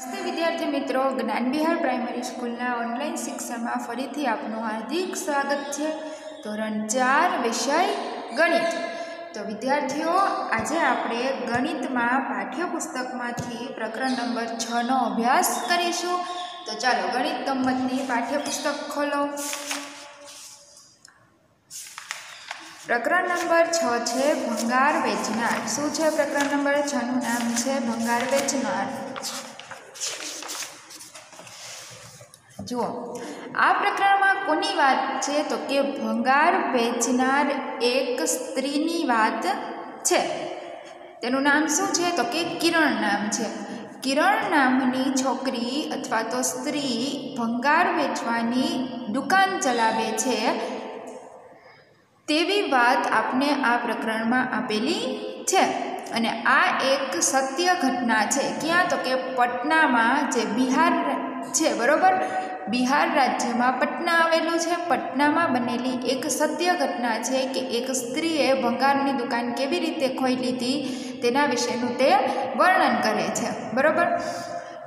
નમસ્તે વિદ્યાર્થી મિત્રો. જ્ઞાન બિહાર પ્રાઇમરી સ્કૂલના ઓનલાઈન શિક્ષણમાં ફરીથી આપનું હાર્દિક સ્વાગત છે. ધોરણ ચાર, વિષય ગણિત. તો વિદ્યાર્થીઓ, આજે આપણે ગણિતમાં પાઠ્યપુસ્તકમાંથી પ્રકરણ નંબર છનો અભ્યાસ કરીશું. તો ચાલો, ગણિત ગમતની પાઠ્યપુસ્તક ખોલો. પ્રકરણ નંબર છ છે ભંગાર વેચનાર. શું છે પ્રકરણ નંબર છનું નામ છે? ભંગાર વેચનાર. જુઓ, આ પ્રકરણમાં કોની વાત છે? તો કે ભંગાર વેચનાર એક સ્ત્રીની વાત છે. તેનું નામ શું છે? તો કે કિરણ નામ છે. કિરણ નામની છોકરી અથવા તો સ્ત્રી ભંગાર વેચવાની દુકાન ચલાવે છે. તેવી વાત આપને આ પ્રકરણમાં આપેલી છે. અને આ એક સત્ય ઘટના છે. ક્યાં? તો કે પટનામાં, જે બિહાર છે, બરાબર? બિહાર રાજ્યમાં પટના આવેલું છે. પટનામાં બનેલી એક સત્ય ઘટના છે કે એક સ્ત્રીએ ભંગારની દુકાન કેવી રીતે ખોઈ લીધી તેના વિશેનું તે વર્ણન કરે છે, બરાબર?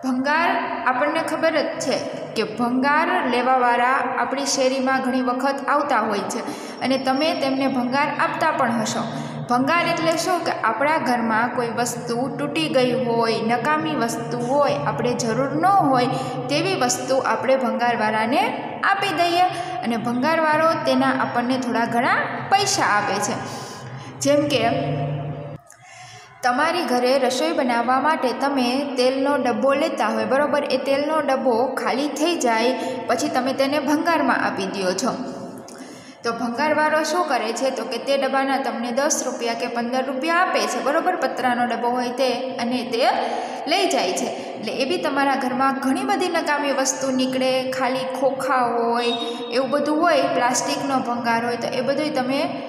ભંગાર આપણને ખબર જ છે કે ભંગાર લેવાવાળા આપણી શેરીમાં ઘણી વખત આવતા હોય છે અને તમે તેમને ભંગાર આપતા પણ હશો. ભંગાર એટલે શું? કે આપણા ઘરમાં કોઈ વસ્તુ તૂટી ગઈ હોય, નકામી વસ્તુ હોય, આપણે જરૂર ન હોય, તેવી વસ્તુ આપણે ભંગારવાળાને આપી દઈએ. અને ભંગારવાળો તેના આપણને થોડા ઘણા પૈસા આપે છે. જેમ કે, તમારી ઘરે રસોઈ બનાવવા માટે તમે તેલનો ડબ્બો લેતા હોય, બરાબર? એ તેલનો ડબ્બો ખાલી થઈ જાય, પછી તમે તેને ભંગારમાં આપી દો છો. તો ભંગારવાળો શું કરે છે? તો કે તે ડબ્બાના તમને દસ રૂપિયા કે પંદર રૂપિયા આપે છે. બરાબર? પતરાનો ડબ્બો હોય તે અને તે લઈ જાય છે. એટલે એ બી તમારા ઘરમાં ઘણી બધી નકામી વસ્તુ નીકળે. ખાલી ખોખા હોય, એવું બધું હોય, પ્લાસ્ટિકનો ભંગાર હોય, તો એ બધું તમે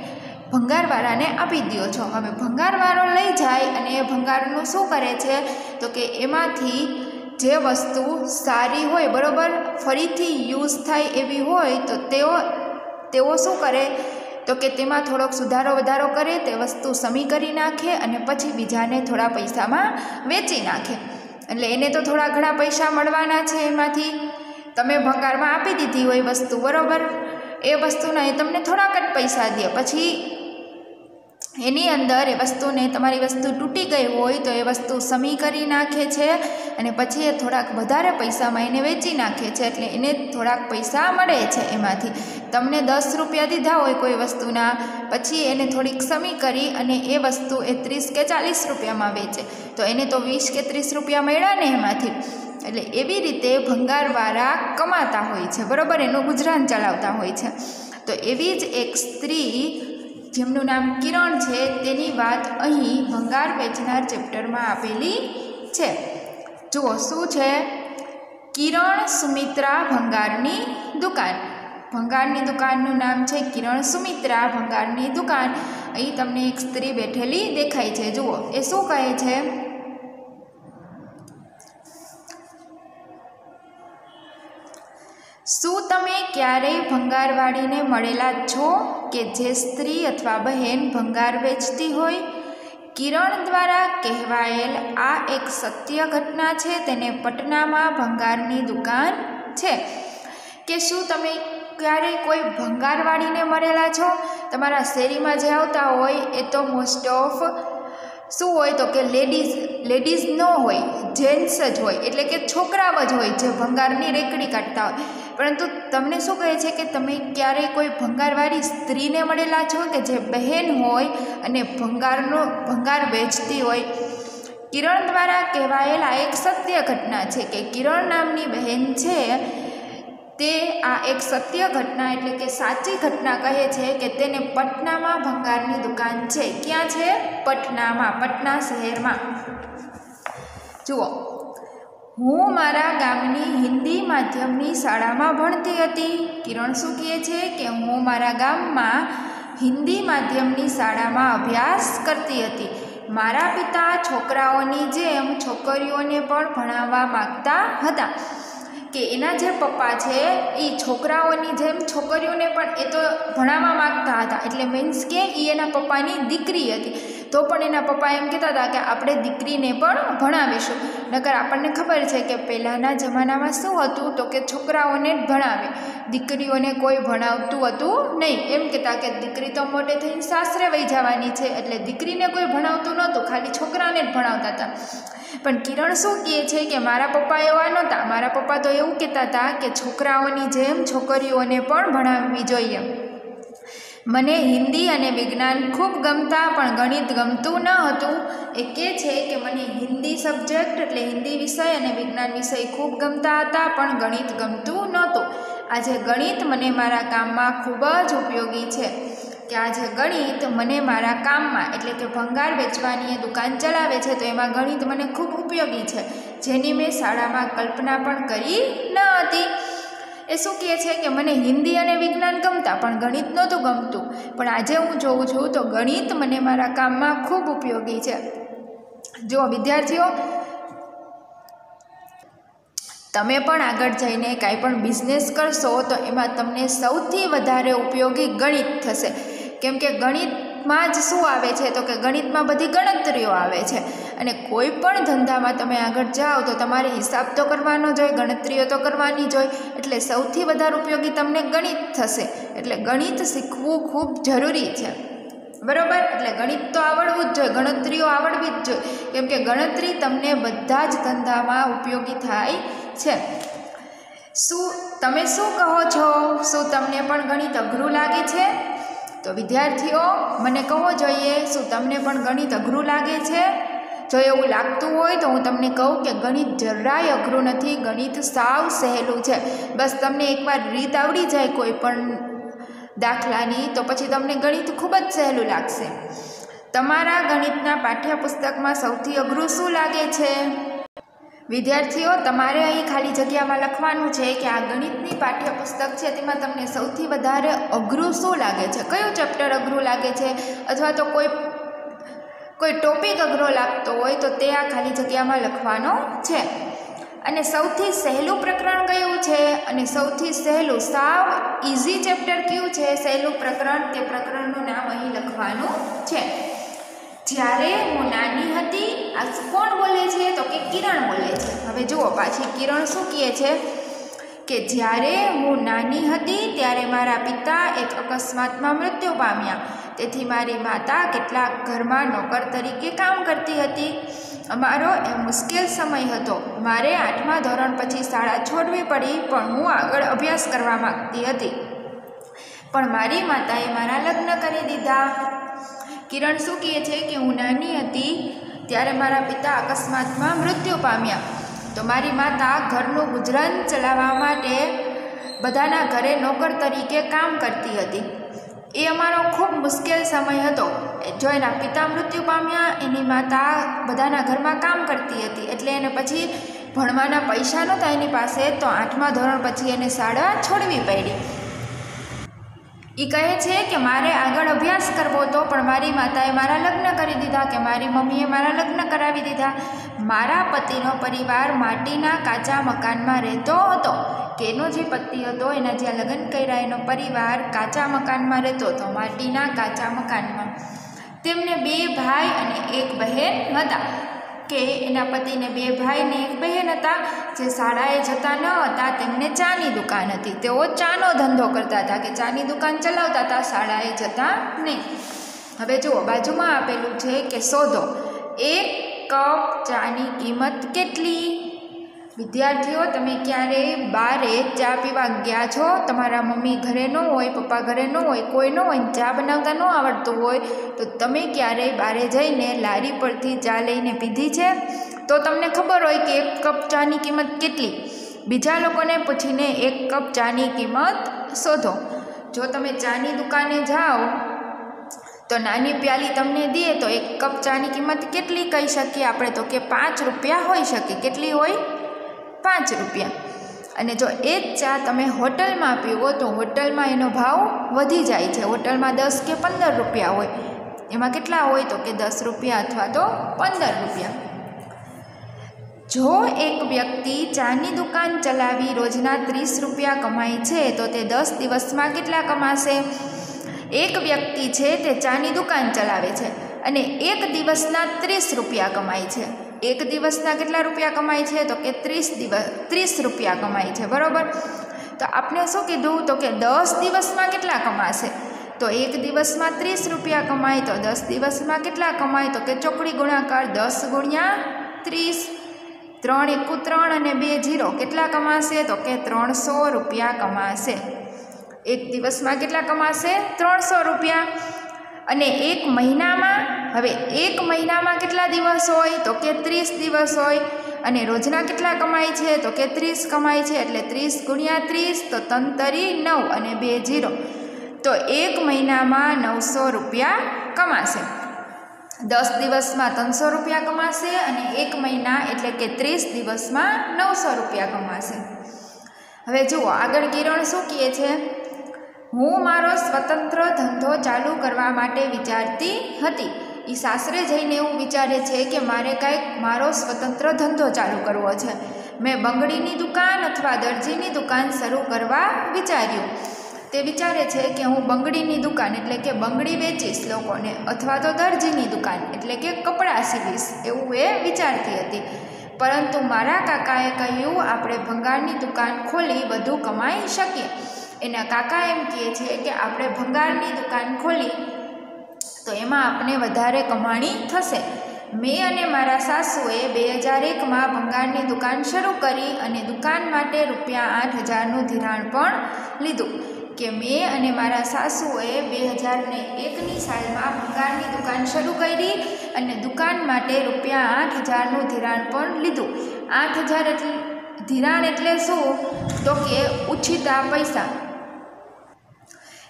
ભંગારવાળાને આપી દો છો. હવે ભંગારવાળો લઈ જાય અને એ ભંગારનું શું કરે છે? તો કે એમાંથી જે વસ્તુ સારી હોય, બરાબર? ફરીથી યુઝ થાય એવી હોય, તો તેઓ તેઓ શું કરે? તો કે તેમાં થોડોક સુધારો વધારો કરે, તે વસ્તુ સમી કરી નાખે અને પછી બીજાને થોડા પૈસામાં વેચી નાખે. એટલે એને તો થોડા ઘણા પૈસા મળવાના છે એમાંથી. તમે ભંગારમાં આપી દીધી હોય વસ્તુ, બરાબર? એ વસ્તુના એ તમને થોડાક જ પૈસા દે. પછી એની અંદર એ વસ્તુને તમારી વસ્તુ તૂટી ગઈ હોય તો એ વસ્તુ સમી કરી નાખે છે અને પછી એ થોડાક વધારે પૈસામાં એને વેચી નાખે છે એટલે એને થોડાક પૈસા મળે છે એમાંથી. તમને દસ રૂપિયા દીધા હોય કોઈ વસ્તુના, પછી એને થોડીક સમી કરી અને એ વસ્તુ એ ત્રીસ કે ચાલીસ રૂપિયામાં વેચે. તો એને તો વીસ કે ત્રીસ રૂપિયા મળ્યા ને એમાંથી. એટલે એવી રીતે ભંગારવાળા કમાતા હોય છે. બરાબર? એનું ગુજરાન ચલાવતા હોય છે. તો એવી જ એક સ્ત્રી જેમનું નામ કિરણ છે, તેની વાત અહીં ભંગાર વેચનાર ચેપ્ટરમાં આપેલી છે. જુઓ, શું છે? કિરણ સુમિત્રા ભંગારની દુકાન. ભંગારની દુકાનનું નામ છે કિરણ સુમિત્રા ભંગારની દુકાન. અહીં તમને એક સ્ત્રી બેઠેલી દેખાય છે. જુઓ, એ શું કહે છે શું તમે ક્યારેય ભંગારવાળીને મળેલા છો કે જે સ્ત્રી અથવા બહેન ભંગાર વેચતી હોય? કિરણ દ્વારા કહેવાયેલ આ એક સત્ય ઘટના છે, તેને પટનામાં ભંગારની દુકાન છે. કે શું તમે ક્યારેય કોઈ ભંગારવાળીને મળેલા છો? તમારા શેરીમાં જે આવતા હોય એ તો મોસ્ટ ઓફ શું હોય તો કે લેડીઝ લેડીઝ ન હોય, જેન્ટ્સ જ હોય, એટલે કે છોકરાઓ જ હોય જે ભંગારની રેકડી કાઢતા હોય. પરંતુ તમને શું કહે છે કે તમે ક્યારેય કોઈ ભંગારવાળી સ્ત્રીને મળેલા છો કે જે બહેન હોય અને ભંગારનો, ભંગાર વેચતી હોય? કિરણ દ્વારા કહેવાયેલા એક સત્ય ઘટના છે કે કિરણ નામની બહેન છે તે આ એક સત્ય ઘટના એટલે કે સાચી ઘટના કહે છે કે તેને પટનામાં ભંગારની દુકાન છે. ક્યાં છે? પટનામાં, પટના શહેરમાં. જુઓ હું મારા ગામની હિન્દી માધ્યમની શાળામાં ભણતી હતી. કિરણ શું કહે છે કે હું મારા ગામમાં હિન્દી માધ્યમની શાળામાં અભ્યાસ કરતી હતી. મારા પિતા છોકરાઓની જેમ છોકરીઓને પણ ભણાવવા માગતા હતા કે એના જે પપ્પા છે એ છોકરાઓની જેમ છોકરીઓને પણ એ તો ભણાવવા માગતા હતા. એટલે મીન્સ કે એ એના પપ્પાની દીકરી હતી. તો પણ એના પપ્પા એમ કહેતા હતા કે આપણે દીકરીને પણ ભણાવીશું. નકર આપણને ખબર છે કે પહેલાંના જમાનામાં શું હતું તો કે છોકરાઓને જ ભણાવે. દીકરીઓને કોઈ ભણાવતું હતું નહીં. એમ કહેતા કે દીકરી તો મોટે થઈને સાસરે વહી જવાની છે, એટલે દીકરીને કોઈ ભણાવતું નહોતું, ખાલી છોકરાને જ ભણાવતા હતા. પણ કિરણ શું કહે છે કે મારા પપ્પા એવા નહોતા. મારા પપ્પા તો એવું કહેતા હતા કે છોકરાઓની જેમ છોકરીઓને પણ ભણાવવી જોઈએ. મને હિન્દી અને વિજ્ઞાન ખૂબ ગમતા, પણ ગણિત ગમતું ન હતું. એ કહે છે કે મને હિન્દી સબ્જેક્ટ એટલે હિન્દી વિષય અને વિજ્ઞાન વિષય ખૂબ ગમતા હતા, પણ ગણિત ગમતું નહોતું. આજે ગણિત મને મારા કામમાં ખૂબ જ ઉપયોગી છે. કે આજે ગણિત મને મારા કામમાં, એટલે કે ભંગાર વેચવાની એ દુકાન ચલાવે છે, તો એમાં ગણિત મને ખૂબ ઉપયોગી છે. જેની મેં શાળામાં કલ્પના પણ કરી ન હતી. એ શું કહે છે કે મને હિન્દી અને વિજ્ઞાન ગમતા પણ ગણિત નહોતું ગમતું. પણ આજે હું જોઉં છું તો ગણિત મને મારા કામમાં ખૂબ ઉપયોગી છે. જો વિદ્યાર્થીઓ, તમે પણ આગળ જઈને કાંઈ પણ બિઝનેસ કરશો તો એમાં તમને સૌથી વધારે ઉપયોગી ગણિત થશે. કેમ કે ગણિતમાં જ શું આવે છે? તો કે ગણિતમાં બધી ગણતરીઓ આવે છે. અને કોઈ પણ ધંધામાં તમે આગળ જાઓ તો તમારે હિસાબ તો કરવાનો જ હોય, ગણતરીઓ તો કરવાની જ હોય. એટલે સૌથી વધારે ઉપયોગી તમને ગણિત થશે. એટલે ગણિત શીખવું ખૂબ જરૂરી છે. બરાબર? એટલે ગણિત તો આવડવું જ જોઈએ, ગણતરીઓ આવડવી જ જોઈએ. કેમ કે ગણતરી તમને બધા જ ધંધામાં ઉપયોગી થાય છે. શું તમે શું કહો છો? શું તમને પણ ગણિત અઘરું લાગે છે? તો વિદ્યાર્થીઓ, મને કહો જોઈએ, શું તમને પણ ગણિત અઘરું લાગે છે? જો એવું લાગતું હોય તો હું તમને કહું કે ગણિત જરાય અઘરું નથી. ગણિત સાવ સહેલું છે. બસ તમને એકવાર રીત આવડી જાય કોઈ પણ દાખલાની તો પછી તમને ગણિત ખૂબ જ સહેલું લાગશે. તમારા ગણિતના પાઠ્યપુસ્તકમાં સૌથી અઘરું શું લાગે છે? વિદ્યાર્થીઓ, તમારે અહીં ખાલી જગ્યામાં લખવાનું છે કે આ ગણિતની પાઠ્યપુસ્તક છે, તેમાં તમને સૌથી વધારે અઘરું શું લાગે છે? કયું ચેપ્ટર અઘરું લાગે છે? અથવા તો કોઈ કોઈ ટોપિક અઘરો લાગતો હોય તો તે આ ખાલી જગ્યામાં લખવાનો છે. અને સૌથી સહેલું પ્રકરણ કયું છે? અને સૌથી સહેલું સાવ ઇઝી ચેપ્ટર કયું છે? સહેલું પ્રકરણ તે પ્રકરણનું નામ અહીં લખવાનું છે. જ્યારે હું નાની હતી, આ કોણ બોલે છે? તો કે કિરણ બોલે છે. હવે જુઓ, પાછી કિરણ શું કહે છે? કે જ્યારે હું નાની હતી ત્યારે મારા પિતા એક અકસ્માતમાં મૃત્યુ પામ્યા. તેથી મારી માતા કેટલાક ઘરમાં નોકર તરીકે કામ કરતી હતી. અમારો એ મુશ્કેલ સમય હતો. મારે આઠમા ધોરણ પછી શાળા છોડવી પડી, પણ હું આગળ અભ્યાસ કરવા માગતી હતી. પણ મારી માતાએ મારા લગ્ન કરી દીધા. કિરણ શું કહે છે કે હું નાની હતી ત્યારે મારા પિતા અકસ્માતમાં મૃત્યુ પામ્યા. તો મારી માતા ઘરનું ગુજરાન ચલાવવા માટે બધાના ઘરે નોકર તરીકે કામ કરતી હતી. એ અમારો ખૂબ મુશ્કેલ સમય હતો. જો એના પિતા મૃત્યુ પામ્યા, એની માતા બધાના ઘરમાં કામ કરતી હતી. એટલે એને પછી ભણવાના પૈસા નહોતા એની પાસે, તો આઠમા ધોરણ પછી એને શાળા છોડવી પડી. એ કહે છે કે મારે આગળ અભ્યાસ કરવો હતો, પણ મારી માતાએ મારા લગ્ન કરી દીધા કે મારી મમ્મીએ મારા લગ્ન કરાવી દીધા. મારા પતિનો પરિવાર માટીના કાચા મકાનમાં રહેતો હતો. કે એનો જે પતિ હતો, એના જ્યાં લગ્ન કર્યા, એનો પરિવાર કાચા મકાનમાં રહેતો હતો, માટીના કાચા મકાનમાં. તેમને બે ભાઈ અને એક બહેન હતા. કે એના પતિને બે ભાઈ ને એક બહેન હતા. જે શાળાએ જતા ન હતા, તેમને ચાની દુકાન હતી. તેઓ ચાનો ધંધો કરતા હતા કે ચાની દુકાન ચલાવતા હતા, શાળાએ જતા નહીં. હવે જુઓ, બાજુમાં આપેલું છે કે શોધો. એક કપ ચાની કિંમત કેટલી? વિદ્યાર્થીઓ, તમે ક્યારેય બારે ચા પીવા ગયા છો? તમારા મમ્મી ઘરે ન હોય, પપ્પા ઘરે ન હોય, કોઈ ન હોય ચા બનાવતા ન આવડતું હોય, તો તમે ક્યારેય બારે જઈને લારી પરથી ચા લઈને પીધી છે? તો તમને ખબર હોય કે એક કપ ચાની કિંમત કેટલી? બીજા લોકોને પૂછીને એક કપ ચાની કિંમત શોધો. જો તમે ચાની દુકાને જાઓ, તો નાની પ્યાલી તમને દે તો એક કપ ચાની કિંમત કેટલી કહી શકીએ આપણે? તો કે પાંચ રૂપિયા હોઈ શકે. કેટલી હોય? પાંચ રૂપિયા. અને જો એ જ ચા તમે હોટલમાં પીવો તો હોટલમાં એનો ભાવ વધી જાય છે. હોટલમાં દસ કે પંદર રૂપિયા હોય. એમાં કેટલા હોય તો કે દસ રૂપિયા અથવા તો પંદર રૂપિયા. જો એક વ્યક્તિ ચાની દુકાન ચલાવી રોજના ત્રીસ રૂપિયા કમાય છે, તો તે દસ દિવસમાં કેટલા કમાશે? એક વ્યક્તિ છે તે ચાની દુકાન ચલાવે છે અને એક દિવસના ત્રીસ રૂપિયા કમાય છે. એક દિવસના કેટલા રૂપિયા કમાય છે? તો કે ત્રીસ દિવસ, ત્રીસ રૂપિયા કમાય છે, બરાબર? તો આપણે શું કીધું? તો કે દસ દિવસમાં કેટલા કમાશે? તો એક દિવસમાં ત્રીસ રૂપિયા કમાય, તો દસ દિવસમાં કેટલા કમાય? તો કે ચોકડી ગુણાકાર દસ ગુણ્યા ત્રીસ. ત્રણ એકુ ત્રણ અને બે જીરો, કેટલા કમાશે? તો કે ત્રણસો રૂપિયા કમાશે. એક દિવસમાં કેટલા કમાશે? ત્રણસો રૂપિયા. અને એક મહિનામાં હવે એક મહિનામાં કેટલા દિવસ હોય? તો કે ત્રીસ દિવસ હોય. અને રોજના કેટલા કમાય છે? તો કે ત્રીસ કમાય છે. એટલે ત્રીસ ગુણ્યા ત્રીસ તો તંતરી નવ અને બે જીરો. તો એક મહિનામાં નવસો રૂપિયા કમાશે. દસ દિવસમાં ત્રણસો રૂપિયા કમાશે અને એક મહિના એટલે કે ત્રીસ દિવસમાં નવસો રૂપિયા કમાશે. હવે જુઓ, આગળ કિરણ શું કહે છે? હું મારો સ્વતંત્ર ધંધો ચાલુ કરવા માટે વિચારતી હતી. એ સાસરે જઈને એવું વિચારે છે કે મારે કાંઈક મારો સ્વતંત્ર ધંધો ચાલુ કરવો છે. મેં બંગડીની દુકાન અથવા દરજીની દુકાન શરૂ કરવા વિચાર્યું. તે વિચારે છે કે હું બંગડીની દુકાન એટલે કે બંગડી વેચીશ લોકોને અથવા તો દરજીની દુકાન એટલે કે કપડાં સીવીશ એવું એ વિચારતી હતી. પરંતુ મારા કાકાએ કહ્યું, આપણે ભંગારની દુકાન ખોલી વધુ કમાઈ શકીએ. એના કાકા એમ કહે છે કે, આપણે ભંગારની દુકાન ખોલી તો એમાં આપણે વધારે કમાણી થશે. મેં અને મારા સાસુએ બે હજાર એકમાં ભંગારની દુકાન શરૂ કરી અને દુકાન માટે રૂપિયા આઠ હજારનું ધિરાણ પણ લીધું. કે મેં અને મારા સાસુએ બે હજારને એકની સાલમાં ભંગારની દુકાન શરૂ કરી અને દુકાન માટે રૂપિયા આઠ હજારનું ધિરાણ પણ લીધું. આઠ હજાર એટલે, ધિરાણ એટલે શું? તો કે ઉછીતા પૈસા.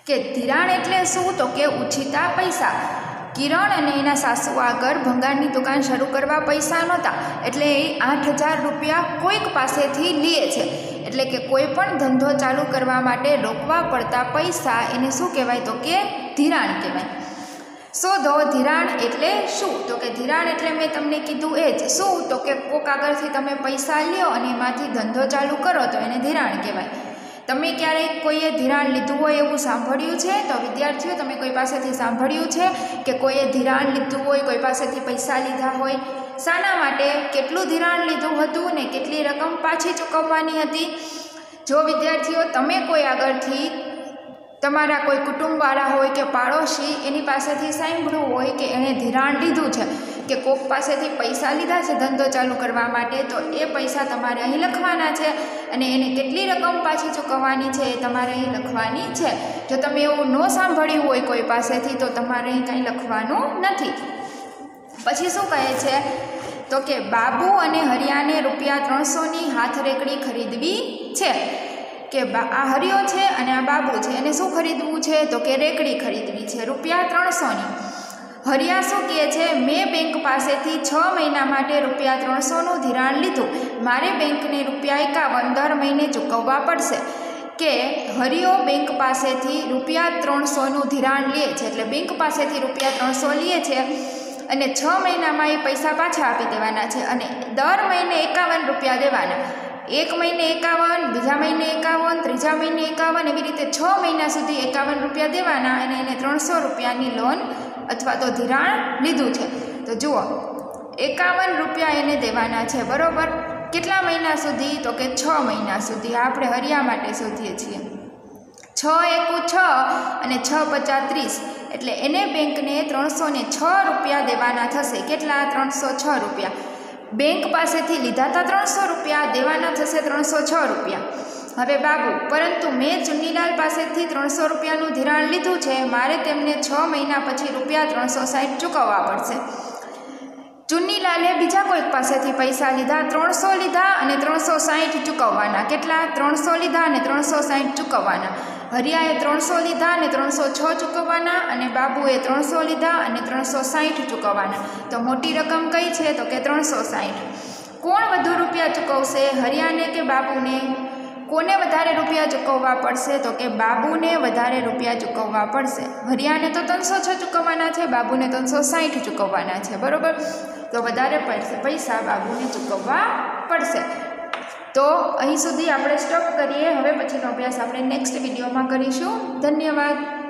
કે ધિરાણ એટલે શું? તો કે ઉછીતા પૈસા. કિરણ અને એના સાસુ આગળ ભંગારની દુકાન શરૂ કરવા પૈસા નહોતા. એટલે એ આઠ હજાર રૂપિયા કોઈક પાસેથી લે છે. એટલે કે કોઈ પણ ધંધો ચાલુ કરવા માટે રોકવા પડતા પૈસા એને શું કહેવાય? તો કે ધિરાણ કહેવાય. શોધો, ધિરાણ એટલે શું? તો કે ધિરાણ એટલે મેં તમને કીધું એ જ. શું? તો કે કોક આગળથી તમે પૈસા લ્યો અને એમાંથી ધંધો ચાલુ કરો તો એને ધિરાણ કહેવાય. તમે ક્યારેક કોઈએ ધિરાણ લીધું હોય એવું સાંભળ્યું છે? તો વિદ્યાર્થીઓ, તમે કોઈ પાસેથી સાંભળ્યું છે કે કોઈએ ધિરાણ લીધું હોય, કોઈ પાસેથી પૈસા લીધા હોય? શાના માટે કેટલું ધિરાણ લીધું હતું ને કેટલી રકમ પાછી ચૂકવવાની હતી? જો વિદ્યાર્થીઓ, તમે કોઈ આગળથી તમારા કોઈ કુટુંબવાળા હોય કે પાડોશી એની પાસેથી સાંભળવું હોય કે એણે ધિરાણ લીધું છે કે કોક પાસેથી પૈસા લીધા છે ધંધો ચાલુ કરવા માટે, તો એ પૈસા તમારે અહીં લખવાના છે અને એને કેટલી રકમ પાછી ચૂકવવાની છે એ તમારે અહીં લખવાની છે. જો તમે એવું ન સાંભળ્યું હોય કોઈ પાસેથી, તો તમારે અહીં કંઈ લખવાનું નથી. પછી શું કહે છે? તો કે બાબુ અને હરિયાને રૂપિયા ત્રણસોની હાથ રેકડી ખરીદવી છે. કે આ હરિયો છે અને આ બાબુ છે, એને શું ખરીદવું છે? તો કે રેકડી ખરીદવી છે, રૂપિયા ત્રણસોની. હરિયા શું કહે છે, મેં બેંક પાસેથી છ મહિના માટે રૂપિયા ત્રણસોનું ધિરાણ લીધું. મારે બેંકને રૂપિયા એકાવન દર મહિને ચૂકવવા પડશે. કે હરિયો બેંક પાસેથી રૂપિયા ત્રણસોનું ધિરાણ લે છે, એટલે બેંક પાસેથી રૂપિયા ત્રણસો લે છે અને છ મહિનામાં એ પૈસા પાછા આપી દેવાના છે અને દર મહિને એકાવન રૂપિયા દેવાના. એક મહિને એકાવન, બીજા મહિને એકાવન, ત્રીજા મહિને એકાવન, એવી રીતે છ મહિના સુધી એકાવન રૂપિયા દેવાના અને એને ત્રણસો રૂપિયાની લોન અથવા તો ધિરાણ લીધું છે. તો જુઓ, એકાવન રૂપિયા એને દેવાના છે, બરાબર? કેટલા મહિના સુધી? તો કે છ મહિના સુધી. આપણે હરિયા માટે શોધીએ છીએ. છ એકુ છ અને છ પચાસ ત્રીસ. એટલે એને બેંકને ત્રણસો ને છ રૂપિયા દેવાના થશે. કેટલા? ત્રણસો છ રૂપિયા. બેંક પાસેથી લીધા હતા ત્રણસો રૂપિયા, દેવાના થશે ત્રણસો છ રૂપિયા. હવે બાબુ, પરંતુ મેં ચુન્નીલાલ પાસેથી ત્રણસો રૂપિયાનું ધિરાણ લીધું છે. મારે તેમને છ મહિના પછી રૂપિયા ત્રણસો સાઠ ચૂકવવા પડશે. ચુન્નીલાલે બીજા કોઈક પાસેથી પૈસા લીધા, ત્રણસો લીધા અને ત્રણસો સાઠ ચૂકવવાના. કેટલા? ત્રણસો લીધા અને ત્રણસો સાઠ ચૂકવવાના. હરિયાએ ત્રણસો લીધા અને ત્રણસો છ ચૂકવવાના અને બાબુએ ત્રણસો લીધા અને ત્રણસો સાઠ ચૂકવવાના. તો મોટી રકમ કઈ છે? તો કે ત્રણસો સાઠ કોણ વધુ રૂપિયા ચૂકવશે? હરિયાને કે બાબુને? કોને વધારે રૂપિયા ચૂકવવા પડશે તો કે બાબુને વધારે રૂપિયા ચૂકવવા પડશે. હરિયાને તો ત્રણસો છ ચૂકવવાના છે, બાબુને ત્રણસો સાઠ ચૂકવવાના છે, બરાબર? તો વધારે પડશે પૈસા બાબુને ચૂકવવા પડશે. તો અહીં સુધી આપણે સ્ટોપ કરીએ. હવે પછીનો અભ્યાસ આપણે નેક્સ્ટ વિડીયોમાં કરીશું. ધન્યવાદ.